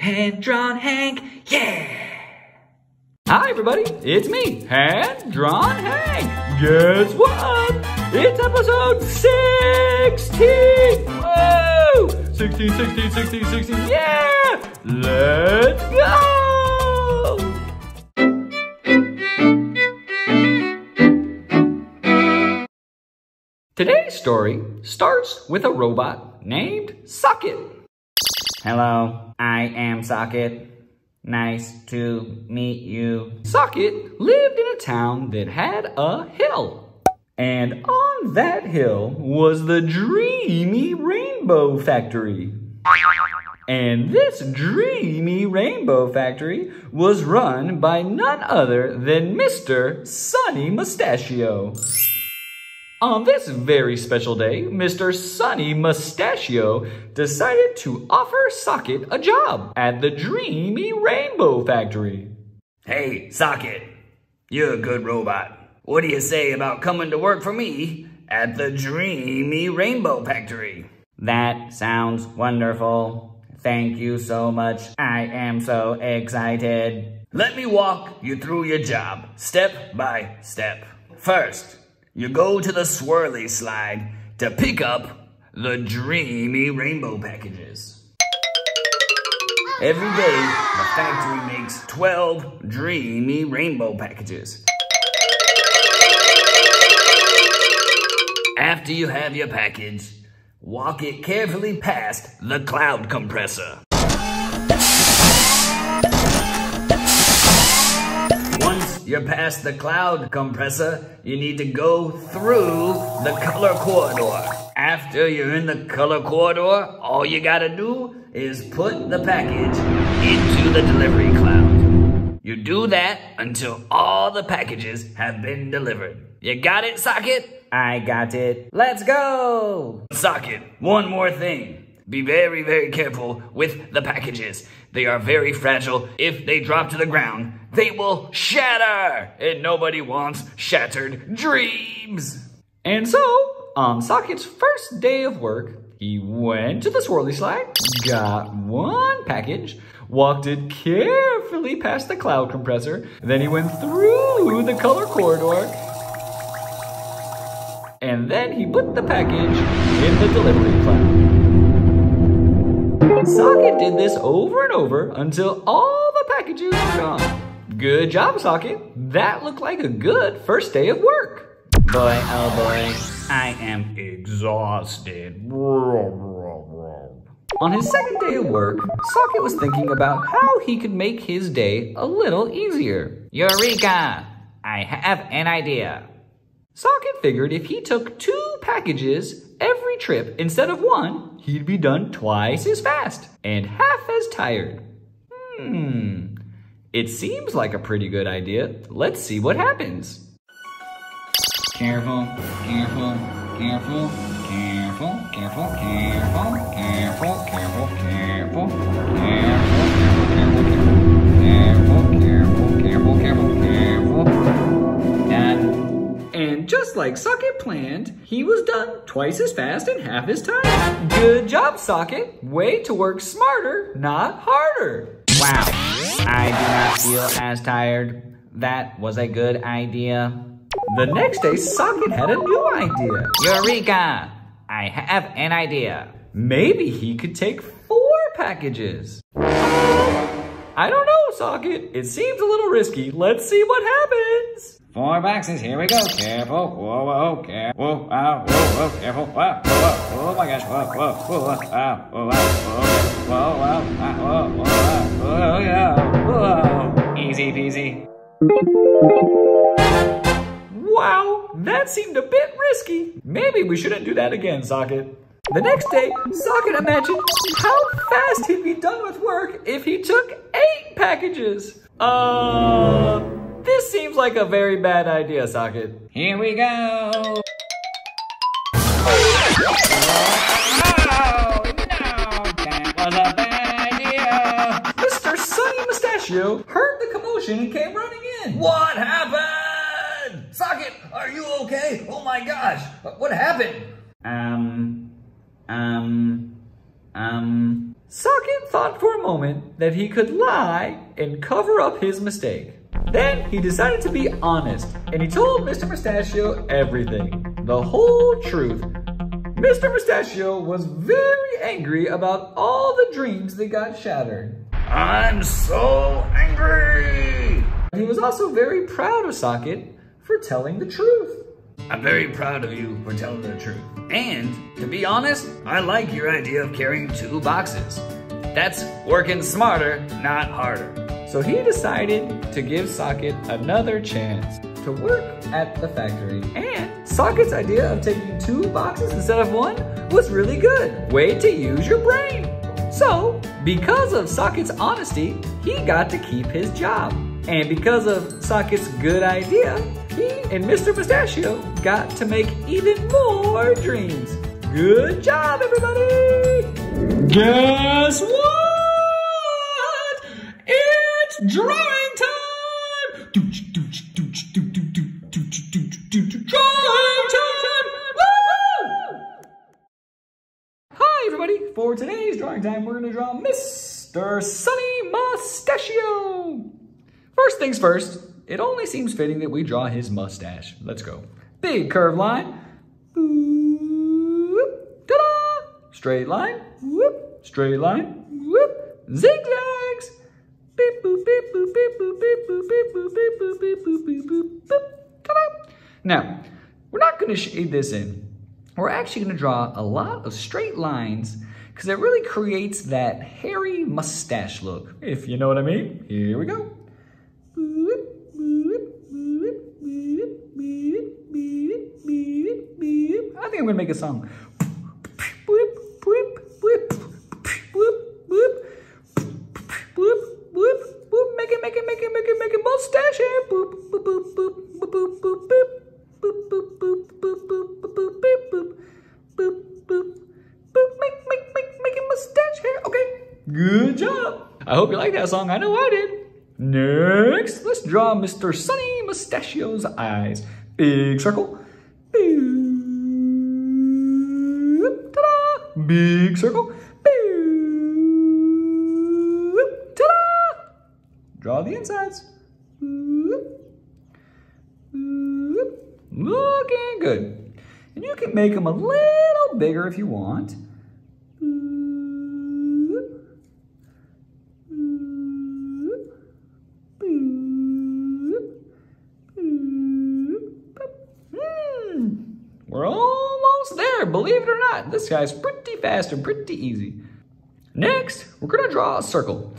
Hand drawn Hank, yeah! Hi everybody, it's me, Hand Drawn Hank. Guess what? It's episode 16! Whoa! 16, 16, 16, 16, yeah! Let's go! Today's story starts with a robot named Socket. Hello, I am Socket. Nice to meet you. Socket lived in a town that had a hill. And on that hill was the dreamy rainbow factory. And this dreamy rainbow factory was run by none other than Mr. Sunny Mustachio. On this very special day, Mr. Sunny Mustachio decided to offer Socket a job at the Dreamy Rainbow Factory. Hey, Socket, you're a good robot. What do you say about coming to work for me at the Dreamy Rainbow Factory? That sounds wonderful. Thank you so much. I am so excited. Let me walk you through your job, step by step. First, you go to the swirly slide to pick up the dreamy rainbow packages. Every day, the factory makes 12 dreamy rainbow packages. After you have your package, walk it carefully past the cloud compressor. You're past the cloud compressor, you need to go through the color corridor. After you're in the color corridor, all you gotta do is put the package into the delivery cloud. You do that until all the packages have been delivered. You got it, Socket? I got it. Let's go! Socket, one more thing. Be very, very careful with the packages. They are very fragile. If they drop to the ground, they will shatter. And nobody wants shattered dreams. And so, on Socket's first day of work, he went to the swirly slide, got one package, walked it carefully past the cloud compressor, then he went through the color corridor, and then he put the package in the delivery cloud. Socket did this over and over until all the packages were gone. Good job, Socket. That looked like a good first day of work. Boy, oh boy, I am exhausted. On his second day of work, Socket was thinking about how he could make his day a little easier. Eureka! I have an idea. Socket figured if he took two packages trip instead of one, he'd be done twice as fast and half as tired. Hmm, it seems like a pretty good idea. Let's see what happens. Careful, careful, careful, careful, careful, careful, careful, careful, careful, like Socket planned, he was done twice as fast and half his time. Good job, Socket. Way to work smarter, not harder. Wow, I do not feel as tired. That was a good idea. The next day, Socket had a new idea. Eureka! I have an idea. Maybe he could take four packages. I don't know, Socket. It seems a little risky. Let's see what happens. Four boxes, here we go. Careful. Whoa, whoa, careful. Whoa, ah, whoa, whoa, careful. Whoa, whoa, oh my gosh. Whoa, whoa, whoa, ah, ah, whoa, whoa, whoa, whoa, whoa, whoa, whoa, whoa, whoa, yeah, whoa. Easy peasy. Wow, that seemed a bit risky. Maybe we shouldn't do that again, Socket. The next day, Socket imagined how fast he'd be done with work if he took eight packages. Uh, this seems like a very bad idea, Socket. Here we go. Oh, no, that was a bad idea. Mr. Sunny Mustachio heard the commotion and came running in. What happened? Socket, are you okay? Oh my gosh, what happened? Um, um, Um, Socket thought for a moment that he could lie and cover up his mistake. Then he decided to be honest and he told Mr. Mustachio everything, the whole truth. Mr. Mustachio was very angry about all the dreams that got shattered. I'm so angry. He was also very proud of Socket for telling the truth. I'm very proud of you for telling the truth. And to be honest, I like your idea of carrying two boxes. That's working smarter, not harder. So he decided to give Socket another chance to work at the factory. And Socket's idea of taking two boxes instead of one was really good. Way to use your brain. So, because of Socket's honesty, he got to keep his job. And because of Socket's good idea, he and Mr. Mustachio got to make even more dreams. Good job, everybody! Guess what? It's drawing time! Dooch, dooch, dooch, dooch, dooch, dooch, dooch, dooch, Drawing time! Woo! Hi, everybody. For today's drawing time, we're going to draw Mr. Sunny Mustachio. First things first, it only seems fitting that we draw his mustache. Let's go. Big curved line. Ta-da! Straight line. Whoop. Straight line. Whoop. Zigzags. Beep boop beep boop beep boop beep boop beep boop beep boop beep boop beep boop boop. Ta-da! Now, we're not going to shade this in. We're actually going to draw a lot of straight lines because it really creates that hairy mustache look, if you know what I mean. Here we go. I think I'm gonna make a song. Make it, make it, make it, make it, make it mustache hair. Boop, boop, boop, boop, boop, boop, boop, boop. Boop, boop, boop, boop, boop, boop, boop, beep, boop. Boop, boop, boop, make, make, make, make it mustache hair. Okay, good job. I hope you like that song. I know I did. Next, let's draw Mr. Sunny Mustachio's eyes. Big circle. Big circle. Ta-da! Draw the insides. Looking good. And you can make them a little bigger if you want. Hmm, We're almost there, believe it or This guy's pretty fast and pretty easy. Next, we're gonna draw a circle.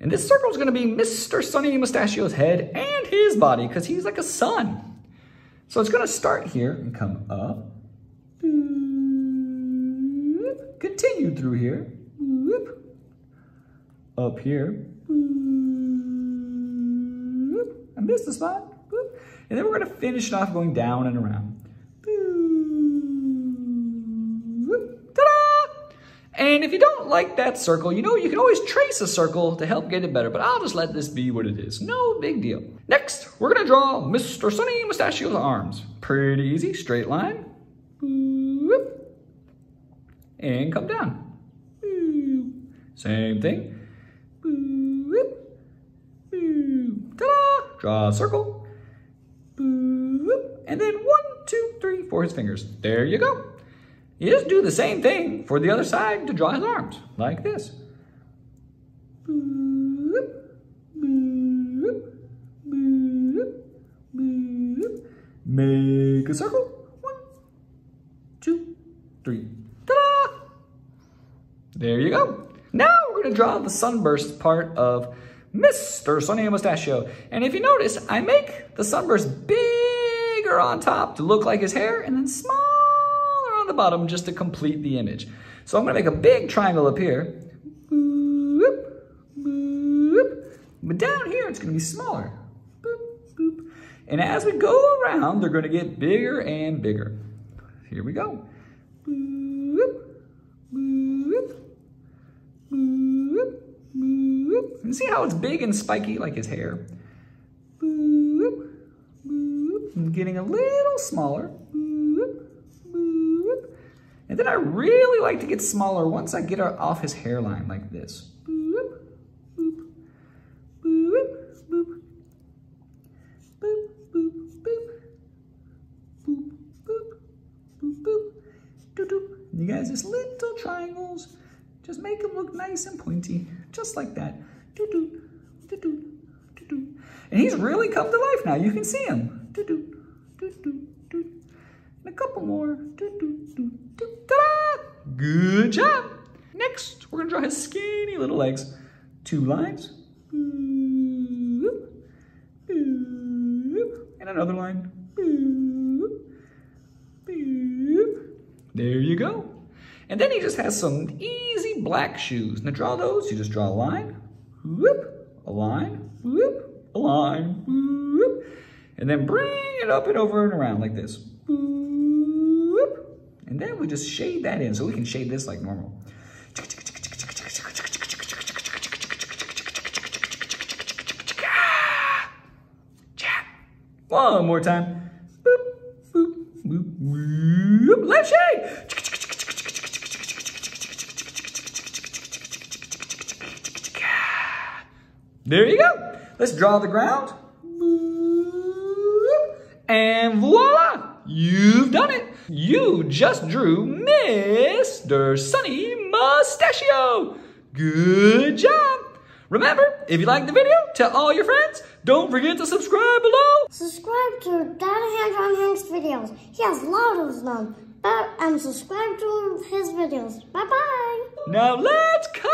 And this circle is gonna be Mr. Sunny Mustachio's head and his body, because he's like a sun. So it's gonna start here and come up. Continue through here. Up here. I missed the spot. And then we're gonna finish it off going down and around. And if you don't like that circle, you know, you can always trace a circle to help get it better, but I'll just let this be what it is. No big deal. Next, we're gonna draw Mr. Sunny Mustachio's arms. Pretty easy, straight line. And come down. Same thing. Ta-da! Draw a circle. And then one, two, three for his fingers. There you go. You just do the same thing for the other side to draw his arms, like this. Make a circle. One, two, three. Ta-da! There you go. Now we're gonna draw the sunburst part of Mr. Sunny Mustachio. And if you notice, I make the sunburst bigger on top to look like his hair and then smaller on the bottom just to complete the image. So I'm gonna make a big triangle up here. Boop, boop. But down here, it's gonna be smaller. Boop. And as we go around, they're gonna get bigger and bigger. Here we go. And see how it's big and spiky like his hair? Boop, boop. Getting a little smaller. And then I really like to get smaller once I get off his hairline like this. You guys, just little triangles. Just make them look nice and pointy, just like that. And he's really come to life now. You can see him. And a couple more. Doo, doo, doo! Good job. Next, we're gonna draw his skinny little legs. Two lines. And another line. There you go. And then he just has some easy black shoes. Now draw those, you just draw a line, whoop, a line, whoop, a line, whoop, and then bring it up and over and around like this. And then we just shade that in so we can shade this like normal. One more time. Boop, boop, boop, boop. Left shade. There you go. Let's draw the ground. And voila, you've done it. You just drew Mr. Sunny Mustachio. Good job. Remember, if you liked the video, tell all your friends. Don't forget to subscribe below. Subscribe to Daddy Hand Drawn Hank's videos. He has lots of them. But and subscribe to his videos. Bye bye. Now let's color!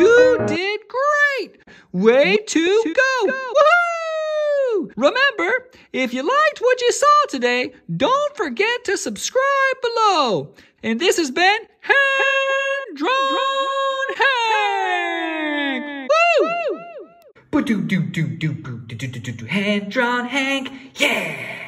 You did great! Way to go! Woohoo! Remember, if you liked what you saw today, don't forget to subscribe below. And this has been Hand Drawn Hank! Woo! Hand Drawn Hank, yeah!